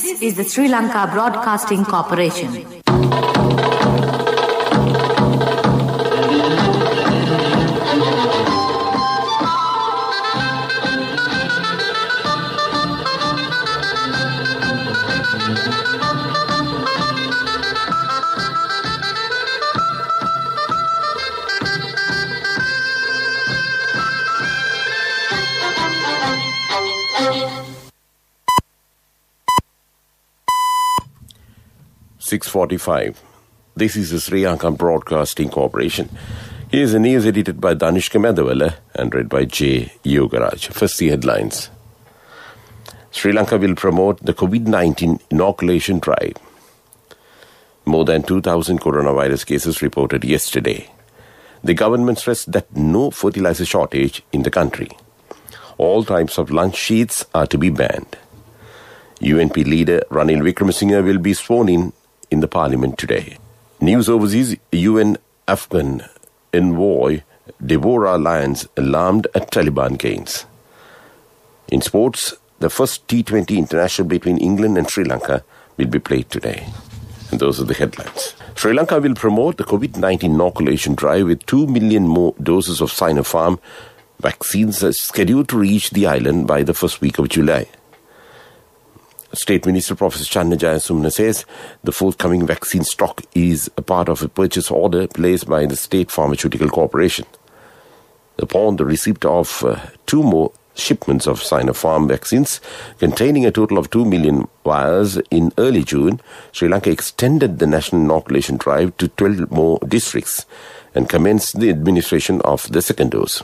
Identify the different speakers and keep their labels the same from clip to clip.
Speaker 1: This is the Sri Lanka Broadcasting Corporation.
Speaker 2: Six forty-five. This is the Sri Lanka Broadcasting Corporation. Here's the news edited by Danishka Medawala and read by J. Yogaraj. First, the headlines. Sri Lanka will promote the COVID-19 inoculation drive. More than 2,000 coronavirus cases reported yesterday. The government stressed that no fertilizer shortage in the country. All types of lunch sheets are to be banned. UNP leader Ranil Wickremesinghe will be sworn in in the parliament today. News overseas UN Afghan envoy Deborah Lyons alarmed at Taliban gains. In sports, the first T20 international between England and Sri Lanka will be played today. And those are the headlines. Sri Lanka will promote the COVID 19 inoculation drive with 2 million more doses of Sinopharm vaccines scheduled to reach the island by the first week of July. State Minister Professor Channa Jayasumana says the forthcoming vaccine stock is a part of a purchase order placed by the State Pharmaceutical Corporation. Upon the receipt of uh, two more shipments of Sinopharm vaccines containing a total of 2 million vials in early June, Sri Lanka extended the national inoculation drive to 12 more districts and commenced the administration of the second dose.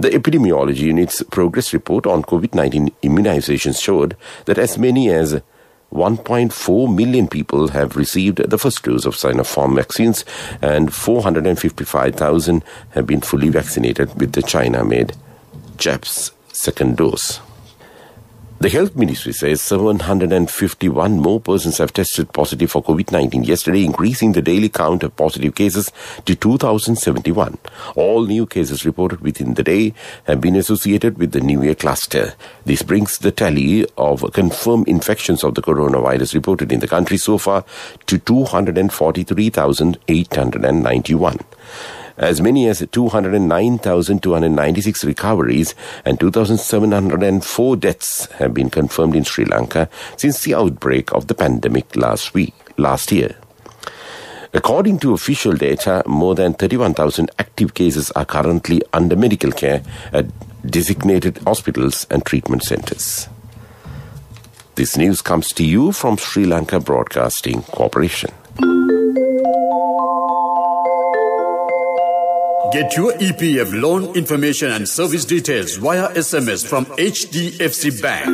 Speaker 2: The epidemiology unit's progress report on COVID 19 immunizations showed that as many as 1.4 million people have received the first dose of Sinopharm vaccines and 455,000 have been fully vaccinated with the China made JAP's second dose. The Health Ministry says 751 more persons have tested positive for COVID 19 yesterday, increasing the daily count of positive cases to 2,071. All new cases reported within the day have been associated with the New Year cluster. This brings the tally of confirmed infections of the coronavirus reported in the country so far to 243,891 as many as 209,296 recoveries and 2,704 deaths have been confirmed in Sri Lanka since the outbreak of the pandemic last week, last year. According to official data, more than 31,000 active cases are currently under medical care at designated hospitals and treatment centers. This news comes to you from Sri Lanka Broadcasting Corporation.
Speaker 3: Get your EPF loan information and service details via SMS from HDFC Bank.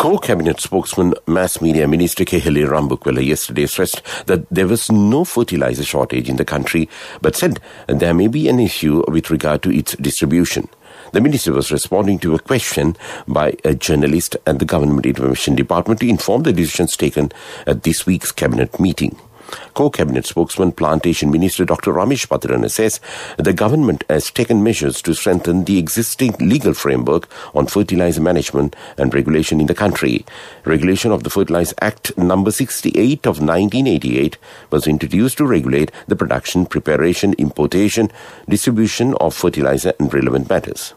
Speaker 2: Co-cabinet spokesman Mass Media Minister Keheli Rambukwella yesterday stressed that there was no fertilizer shortage in the country, but said there may be an issue with regard to its distribution. The minister was responding to a question by a journalist at the Government Information Department to inform the decisions taken at this week's cabinet meeting. Co-cabinet spokesman Plantation Minister Dr. Ramesh Pathirana says the government has taken measures to strengthen the existing legal framework on fertilizer management and regulation in the country. Regulation of the Fertilizer Act number 68 of 1988 was introduced to regulate the production, preparation, importation, distribution of fertilizer and relevant matters.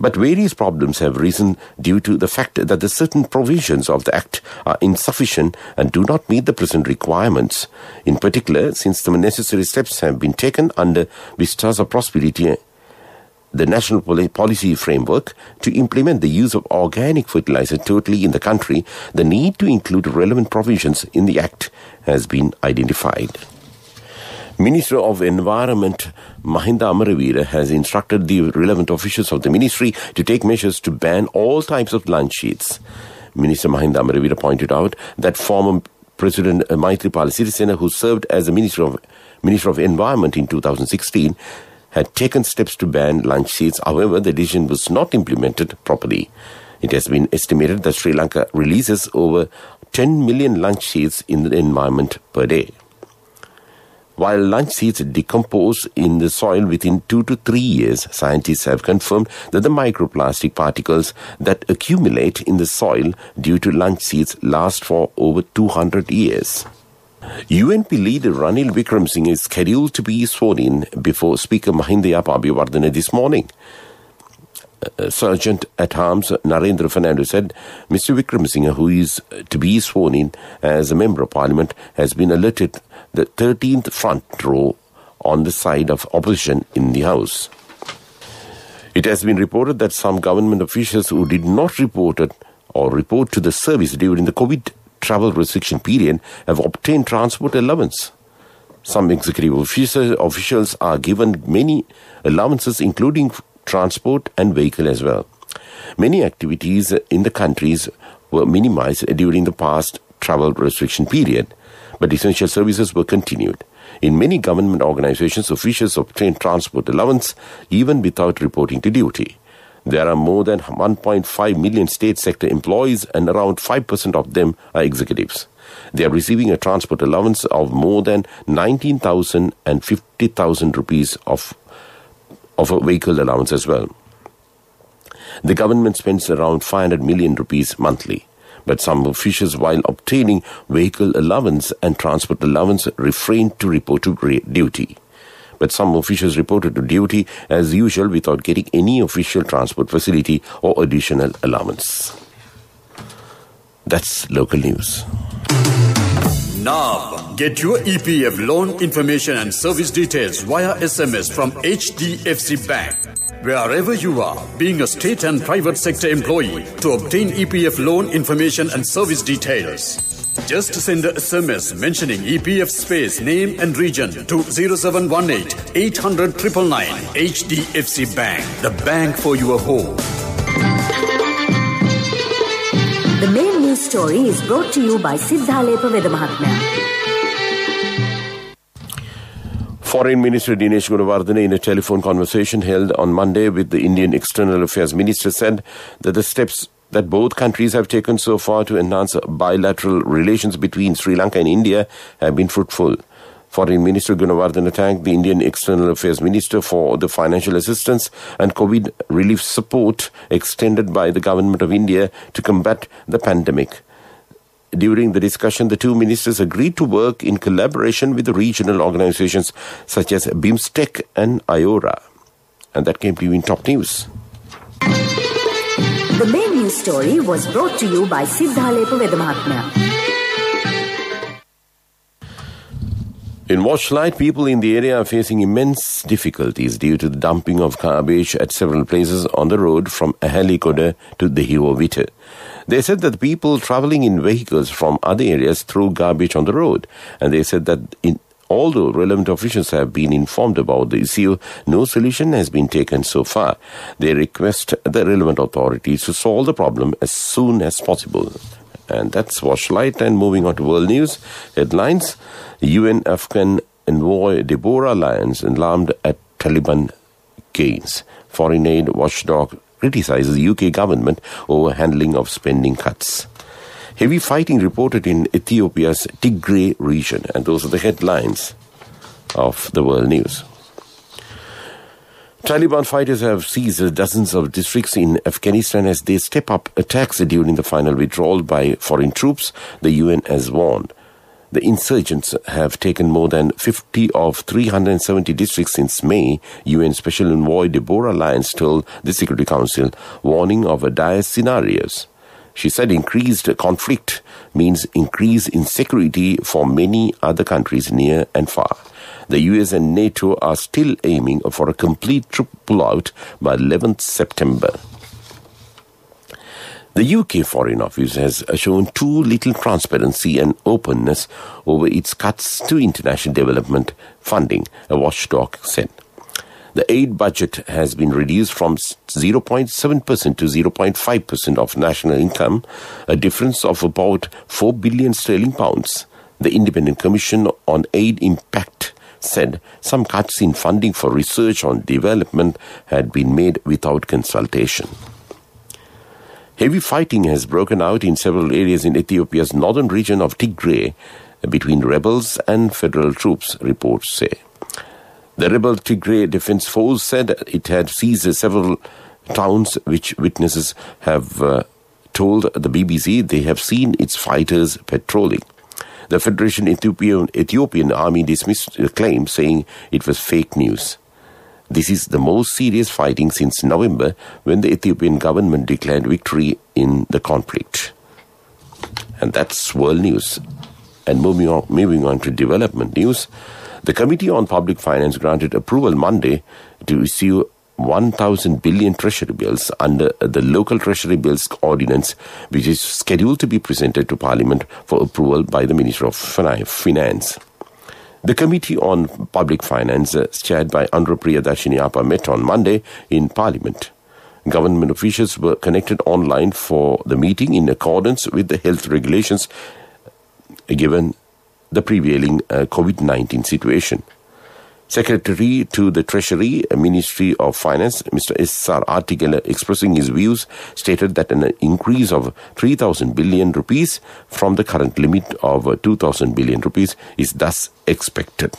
Speaker 2: But various problems have risen due to the fact that the certain provisions of the Act are insufficient and do not meet the present requirements. In particular, since the necessary steps have been taken under Vistas of Prosperity the national policy framework to implement the use of organic fertilizer totally in the country, the need to include relevant provisions in the Act has been identified. Minister of Environment Mahinda Amaraweera has instructed the relevant officials of the ministry to take measures to ban all types of lunch sheets. Minister Mahinda Amaraweera pointed out that former President Maithripala Sirisena, who served as the Minister of, Minister of Environment in 2016, had taken steps to ban lunch sheets. However, the decision was not implemented properly. It has been estimated that Sri Lanka releases over 10 million lunch sheets in the environment per day. While lunch seeds decompose in the soil within two to three years, scientists have confirmed that the microplastic particles that accumulate in the soil due to lunch seeds last for over 200 years. UNP leader Ranil Wickremesinghe is scheduled to be sworn in before Speaker Mahinda Abeywardena this morning. Uh, Sergeant at Arms Narendra Fernando said Mr. Wickremesinghe, who is to be sworn in as a Member of Parliament, has been alerted the 13th front row on the side of opposition in the House. It has been reported that some government officials who did not report it or report to the service during the COVID travel restriction period have obtained transport allowance. Some executive officials are given many allowances, including transport and vehicle as well. Many activities in the countries were minimized during the past travel restriction period, but essential services were continued. In many government organizations, officials obtained transport allowance even without reporting to duty. There are more than 1.5 million state sector employees, and around 5% of them are executives. They are receiving a transport allowance of more than 19,000 and 50,000 rupees of, of a vehicle allowance as well. The government spends around 500 million rupees monthly. But some officials, while obtaining vehicle allowance and transport allowance, refrained to report to duty but some officials reported to duty as usual without getting any official transport facility or additional allowance. That's local news.
Speaker 3: Now, get your EPF loan information and service details via SMS from HDFC Bank. Wherever you are, being a state and private sector employee, to obtain EPF loan information and service details. Just send a SMS mentioning EPF space, name and region to 0718 800 HDFC Bank, the bank for your home.
Speaker 1: News story is brought to you by Siddhalepa Vedamahatmya.
Speaker 2: Foreign Minister Dinesh Gunawardena, in a telephone conversation held on Monday with the Indian External Affairs Minister, said that the steps that both countries have taken so far to enhance bilateral relations between Sri Lanka and India have been fruitful. Foreign Minister Gunawardena thanked the Indian External Affairs Minister for the financial assistance and COVID relief support extended by the Government of India to combat the pandemic. During the discussion, the two ministers agreed to work in collaboration with the regional organizations such as BIMSTEC and IORA. And that came to you in top news.
Speaker 1: The main news story was brought to you by Siddhalepa Vedamahatmya.
Speaker 2: In Washlight, people in the area are facing immense difficulties due to the dumping of garbage at several places on the road from Ahalikoda to the Vita. They said that people traveling in vehicles from other areas throw garbage on the road, and they said that in, Although relevant officials have been informed about the issue, no solution has been taken so far. They request the relevant authorities to solve the problem as soon as possible. And that's Washlight. And moving on to world news headlines UN Afghan envoy Deborah Lyons alarmed at Taliban gains. Foreign aid watchdog criticizes UK government over handling of spending cuts. Heavy fighting reported in Ethiopia's Tigray region, and those are the headlines of the world news. Taliban fighters have seized dozens of districts in Afghanistan as they step up attacks during the final withdrawal by foreign troops, the UN has warned. The insurgents have taken more than 50 of 370 districts since May, UN Special Envoy Deborah Lyons told the Security Council, warning of dire scenarios. She said increased conflict means increased insecurity for many other countries near and far. The US and NATO are still aiming for a complete troop pullout by 11th September. The UK Foreign Office has shown too little transparency and openness over its cuts to international development funding, a watchdog said. The aid budget has been reduced from 0.7% to 0.5% of national income, a difference of about 4 billion sterling pounds. The Independent Commission on Aid Impact said some cuts in funding for research on development had been made without consultation. Heavy fighting has broken out in several areas in Ethiopia's northern region of Tigray between rebels and federal troops, reports say. The rebel Tigray Defense Force said it had seized several towns which witnesses have uh, told the BBC they have seen its fighters patrolling. The Federation Ethiopian, Ethiopian Army dismissed the claim, saying it was fake news. This is the most serious fighting since November when the Ethiopian government declared victory in the conflict. And that's world news. And moving on, moving on to development news, the Committee on Public Finance granted approval Monday to issue 1,000 billion treasury bills under the local treasury bills ordinance, which is scheduled to be presented to Parliament for approval by the Minister of Finance. The Committee on Public Finance, uh, chaired by Anura Priyadharshana Yapa, met on Monday in Parliament. Government officials were connected online for the meeting in accordance with the health regulations given the prevailing uh, COVID 19 situation. Secretary to the Treasury uh, Ministry of Finance, Mr. S.R. Attygalle, uh, expressing his views, stated that an increase of 3,000 billion rupees from the current limit of uh, 2,000 billion rupees is thus expected.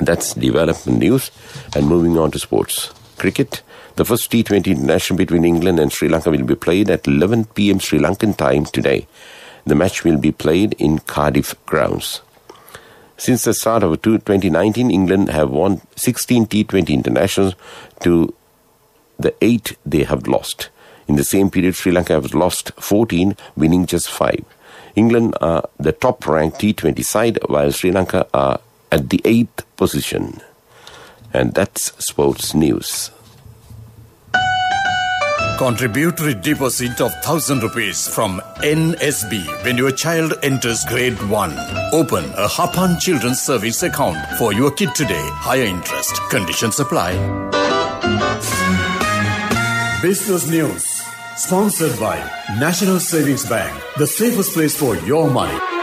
Speaker 2: That's development news. And moving on to sports. Cricket. The first T20 international between England and Sri Lanka will be played at 11 p.m. Sri Lankan time today. The match will be played in Cardiff grounds. Since the start of 2019, England have won 16 T20 internationals to the eight they have lost. In the same period, Sri Lanka has lost 14, winning just five. England are the top ranked T20 side, while Sri Lanka are at the eighth position. And that's sports news.
Speaker 3: Contributory deposit of 1000 rupees from NSB when your child enters grade 1. Open a Hapan Children's Service account for your kid today. Higher interest. Conditions apply. Business News. Sponsored by National Savings Bank. The safest place for your money.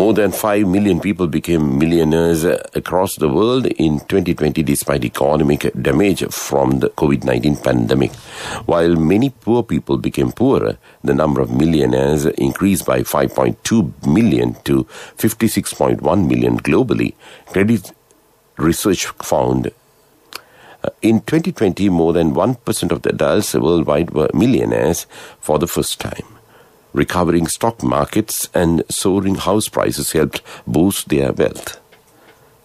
Speaker 2: More than 5 million people became millionaires across the world in 2020 despite economic damage from the COVID 19 pandemic. While many poor people became poorer, the number of millionaires increased by 5.2 million to 56.1 million globally. Credit research found uh, in 2020, more than 1% of the adults worldwide were millionaires for the first time. Recovering stock markets and soaring house prices helped boost their wealth.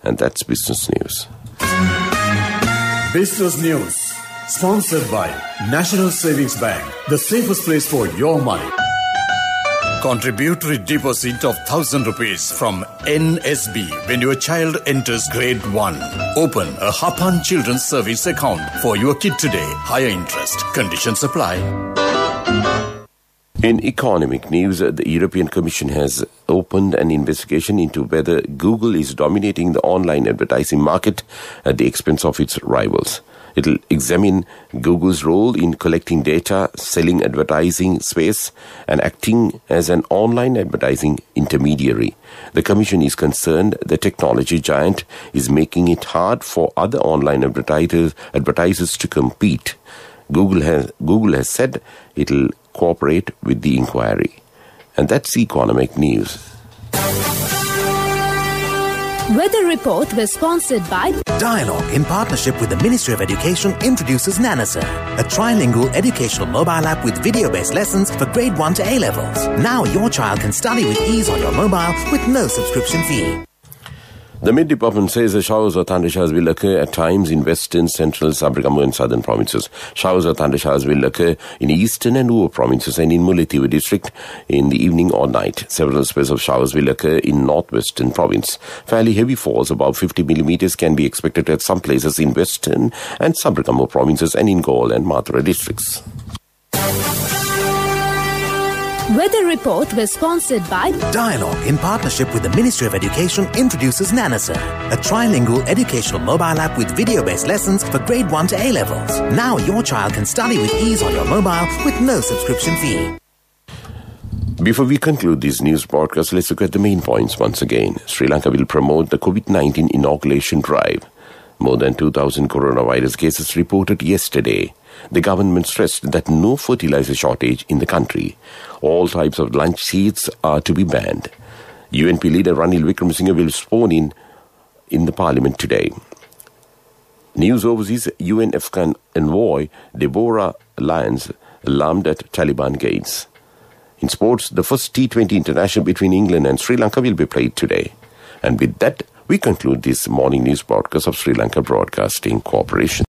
Speaker 2: And that's business news.
Speaker 3: Business News. Sponsored by National Savings Bank. The safest place for your money. Contributory deposit of 1000 rupees from NSB when your child enters grade 1. Open a Hapan Children's Service account for your kid today. Higher interest. Conditions apply.
Speaker 2: In economic news, the European Commission has opened an investigation into whether Google is dominating the online advertising market at the expense of its rivals. It'll examine Google's role in collecting data, selling advertising space, and acting as an online advertising intermediary. The Commission is concerned the technology giant is making it hard for other online advertisers, advertisers to compete. Google has, Google has said it'll cooperate with the inquiry. And that's economic news.
Speaker 4: Weather report was sponsored by
Speaker 5: Dialog in partnership with the Ministry of Education introduces Nenasa, a trilingual educational mobile app with video-based lessons for grade 1 to A levels. Now your child can study with ease on your mobile with no subscription fee.
Speaker 2: The Met Department says the showers or thundershowers will occur at times in western, central, Sabaragamu and southern provinces. Showers or thundershowers will occur in eastern and Uva provinces and in Mullaitivu district in the evening or night. Several spells of showers will occur in northwestern province. Fairly heavy falls, about 50 millimeters, can be expected at some places in western and Sabaragamu provinces and in Galle and Matara districts.
Speaker 4: Weather report was sponsored by
Speaker 5: Dialog in partnership with the Ministry of Education introduces Nenasa, a trilingual educational mobile app with video-based lessons for grade 1 to A levels. Now your child can study with ease on your mobile with no subscription fee.
Speaker 2: Before we conclude this news broadcast, let's look at the main points once again. Sri Lanka will promote the COVID-19 inoculation drive. More than 2,000 coronavirus cases reported yesterday. The government stressed that no fertilizer shortage in the country. All types of lunch seeds are to be banned. UNP leader Ranil Wickremesinghe will sworn in in the parliament today. News overseas UN Afghan envoy Deborah Lyons alarmed at Taliban gains. In sports, the first T20 international between England and Sri Lanka will be played today. And with that, we conclude this morning news broadcast of Sri Lanka Broadcasting Corporation.